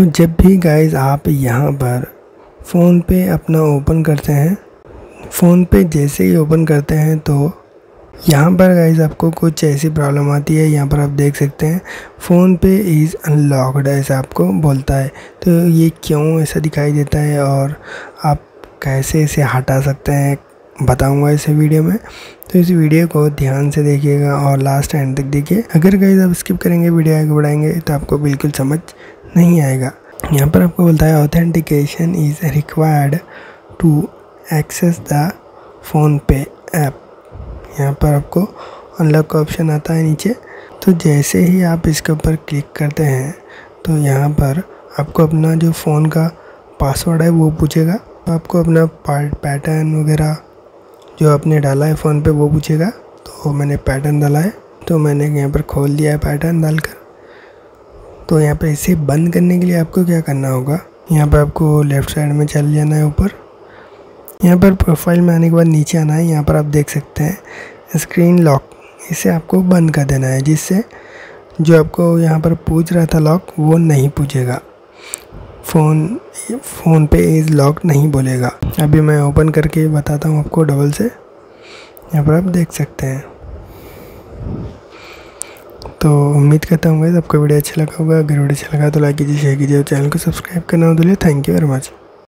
जब भी गाइस आप यहाँ पर फ़ोन पे अपना ओपन करते हैं फ़ोन पे जैसे ही ओपन करते हैं तो यहाँ पर गाइस आपको कुछ ऐसी प्रॉब्लम आती है, यहाँ पर आप देख सकते हैं फ़ोन पे इज़ अनलॉक्ड ऐसा आपको बोलता है। तो ये क्यों ऐसा दिखाई देता है और आप कैसे इसे हटा सकते हैं बताऊँगा इस वीडियो में। तो इस वीडियो को ध्यान से देखिएगा और लास्ट एंड तक देखिए। अगर गाइस आप स्किप करेंगे वीडियो आगे बढ़ाएँगे तो आपको बिल्कुल समझ नहीं आएगा। यहाँ पर आपको बोलता है authentication is required to access the PhonePe app यहाँ पर आपको अनलॉक का ऑप्शन आता है नीचे। तो जैसे ही आप इसके ऊपर क्लिक करते हैं तो यहाँ पर आपको अपना जो फ़ोन का पासवर्ड है, वो पूछेगा। आपको अपना पैटर्न वगैरह जो आपने डाला है फ़ोन पे, वो पूछेगा। तो मैंने पैटर्न डाला है तो मैंने यहाँ पर खोल दिया है पैटर्न डालकर। तो यहाँ पर इसे बंद करने के लिए आपको क्या करना होगा? यहाँ पर आपको लेफ़्ट साइड में चल जाना है ऊपर। यहाँ पर प्रोफ़ाइल में आने के बाद नीचे आना है। यहाँ पर आप देख सकते हैं स्क्रीन लॉक इसे आपको बंद कर देना है, जिससे जो आपको यहाँ पर पूछ रहा था लॉक वो नहीं पूछेगा। फ़ोन फ़ोन पे इज़ लॉक नहीं बोलेगा। अभी मैं ओपन करके बताता हूँ आपको डबल से। यहाँ पर आप देख सकते हैं। तो उम्मीद करता हूँ आपको वीडियो अच्छा लगा होगा। अगर वीडियो अच्छा लगा तो लाइक कीजिए शेयर कीजिए और चैनल को सब्सक्राइब करना हो तो थैंक यू वेरी मच